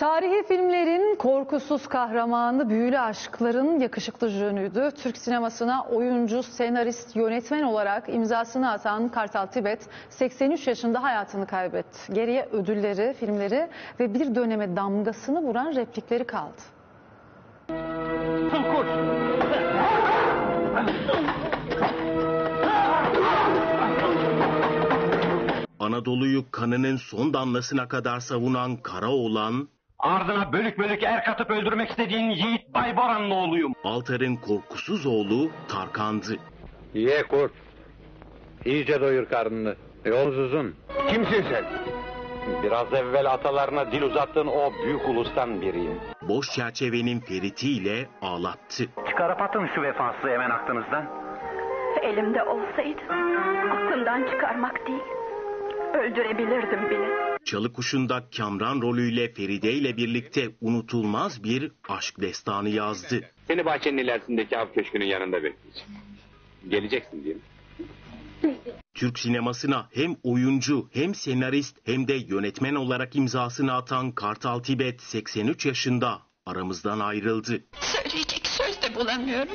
Tarihi filmlerin korkusuz kahramanı, büyülü aşkların yakışıklı jönüydü. Türk sinemasına oyuncu, senarist, yönetmen olarak imzasını atan Kartal Tibet 83 yaşında hayatını kaybetti. Geriye ödülleri, filmleri ve bir döneme damgasını vuran replikleri kaldı. Anadolu'yu kanının son damlasına kadar savunan Karaoğlan, Ardına bölük bölük er katıp öldürmek istediğin Yiğit Baybaran'ın oğluyum. Altar'ın korkusuz oğlu Tarkan'dı. Ye kurt. İyice doyur karnını. Yolumuz uzun. Kimsin sen? Biraz evvel atalarına dil uzattığın o büyük ulustan biriyim. Boş çerçevenin feritiyle ağlattı. Çıkarıp atın şu vefasızı hemen aklınızdan. Elimde olsaydı aklımdan çıkarmak değil, öldürebilirdim bile. Çalı Kuşu'nda Kamran rolüyle Feride ile birlikte unutulmaz bir aşk destanı yazdı. Seni bahçenin ilerisindeki av köşkünün yanında bekleyeceğim. Geleceksin mi? Türk sinemasına hem oyuncu hem senarist hem de yönetmen olarak imzasını atan Kartal Tibet 83 yaşında aramızdan ayrıldı. Söyleyecek söz de bulamıyorum.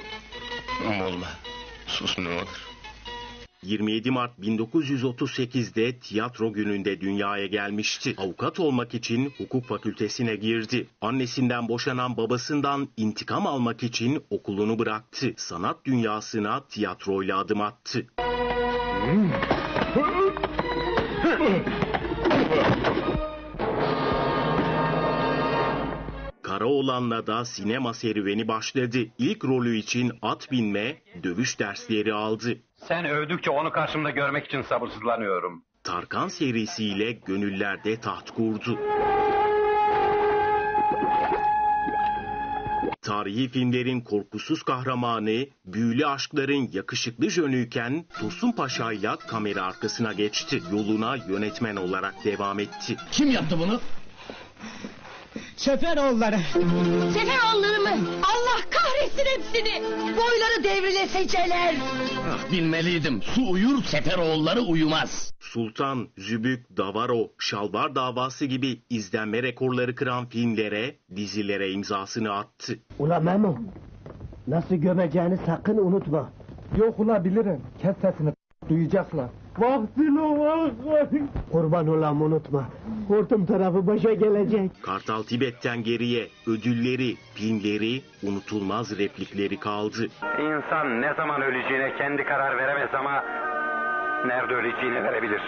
Olma. Sus ne olur. 27 Mart 1938'de tiyatro gününde dünyaya gelmişti. Avukat olmak için hukuk fakültesine girdi. Annesinden boşanan babasından intikam almak için okulunu bıraktı. Sanat dünyasına tiyatroyla adım attı. Karaoğlan'la da sinema serüveni başladı. İlk rolü için at binme, dövüş dersleri aldı. Sen övdükçe onu karşımda görmek için sabırsızlanıyorum. Tarkan serisiyle gönüllerde taht kurdu. Tarihi filmlerin korkusuz kahramanı, büyülü aşkların yakışıklı jönüyken Tosun Paşa'yla kamera arkasına geçti. Yoluna yönetmen olarak devam etti. Kim yaptı bunu? Seferoğulları. Seferoğulları mı? Allah kahretsin hepsini. Boyları devrileseceler. Ah, bilmeliydim. Su uyur, Seferoğulları uyumaz. Sultan, Zübük, Davaro, Şalvar davası gibi izlenme rekorları kıran filmlere, dizilere imzasını attı. Ula Memo, nasıl gömeceğini sakın unutma. Yok olabilirim. Kes sesini duyacaklar. Vaktin o. Kurban olam unutma. Hortum tarafı başa gelecek. Kartal Tibet'ten geriye ödülleri, filmleri, unutulmaz replikleri kaldı. İnsan ne zaman öleceğine kendi karar veremez ama nerede öleceğini verebilir.